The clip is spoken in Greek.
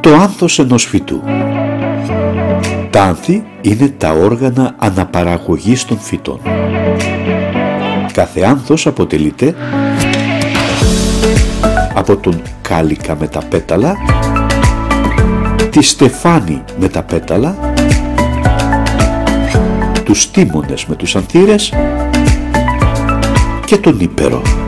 Το άνθος ενός φυτού Τα άνθη είναι τα όργανα αναπαραγωγής των φυτών. Κάθε άνθος αποτελείται από τον κάλικα με τα πέταλα, τη στεφάνη με τα πέταλα, τους τίμονες με τους ανθύρες και τον ύπερο.